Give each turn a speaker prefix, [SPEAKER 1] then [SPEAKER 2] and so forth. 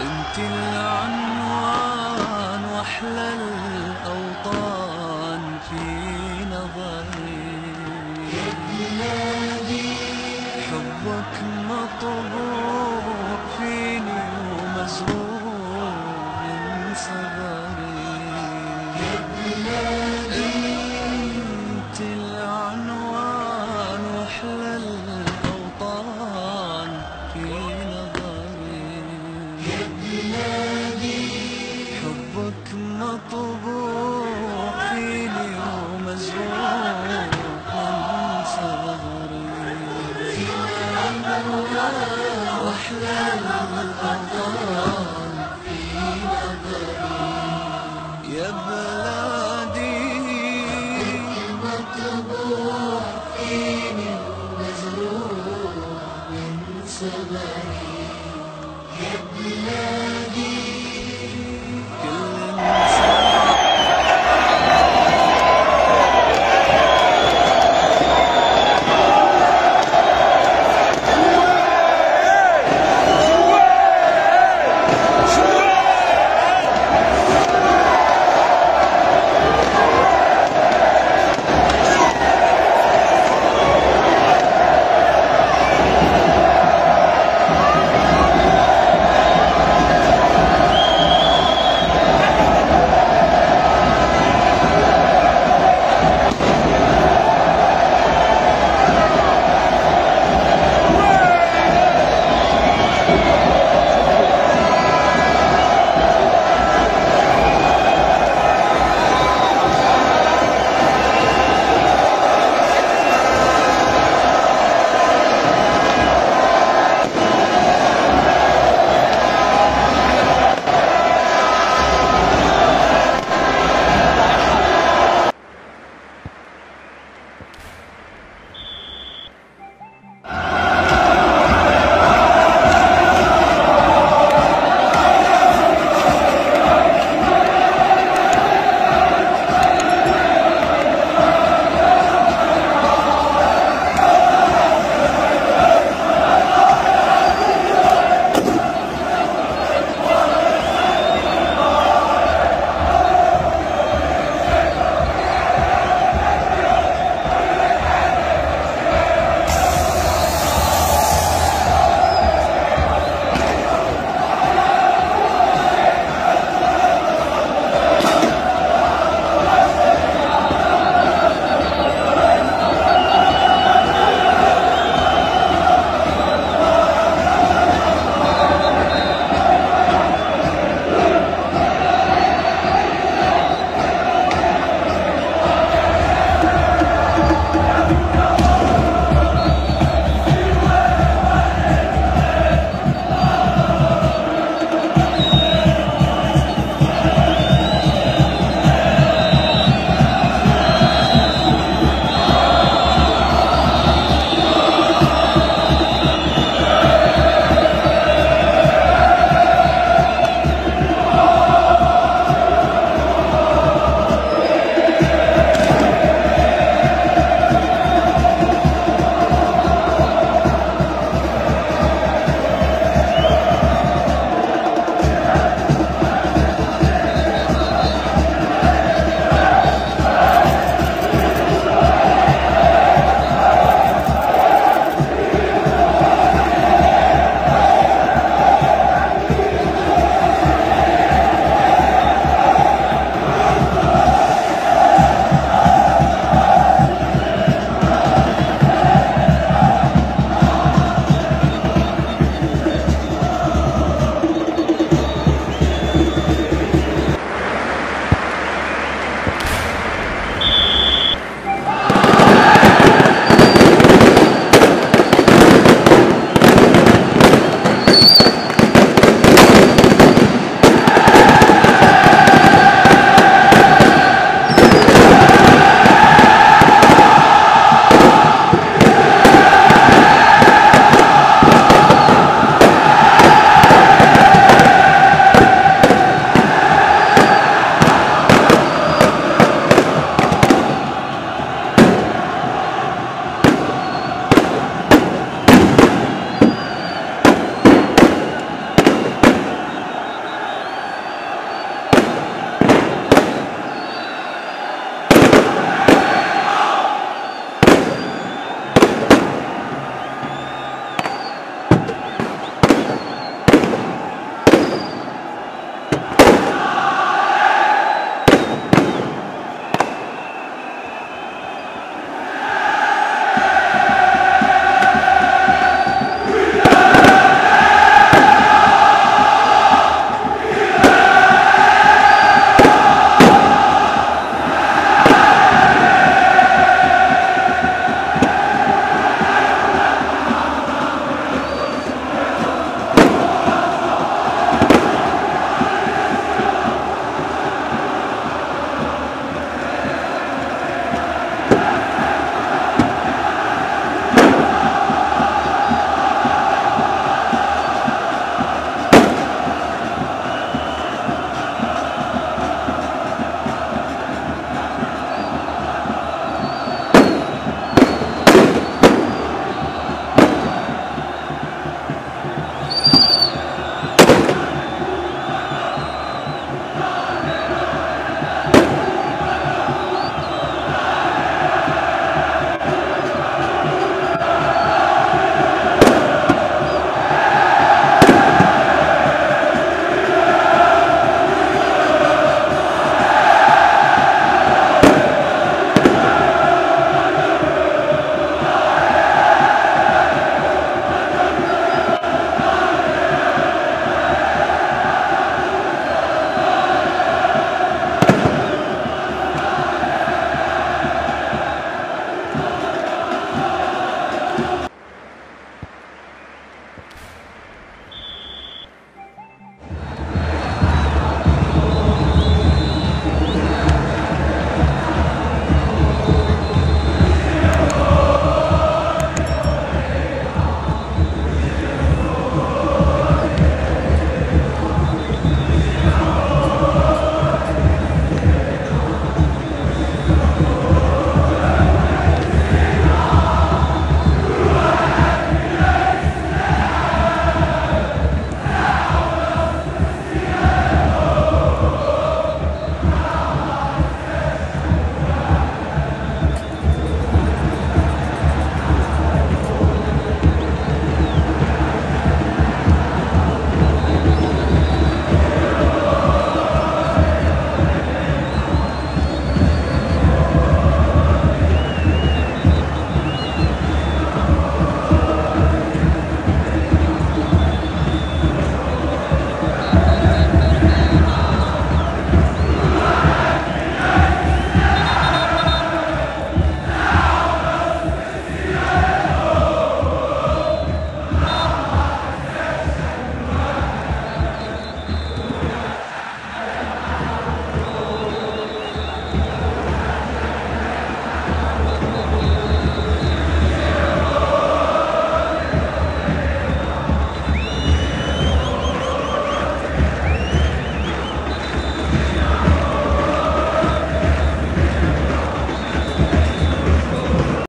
[SPEAKER 1] انت العنوان واحلى الاوطان في نظري. يا بلادي حبك مطبوع